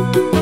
Música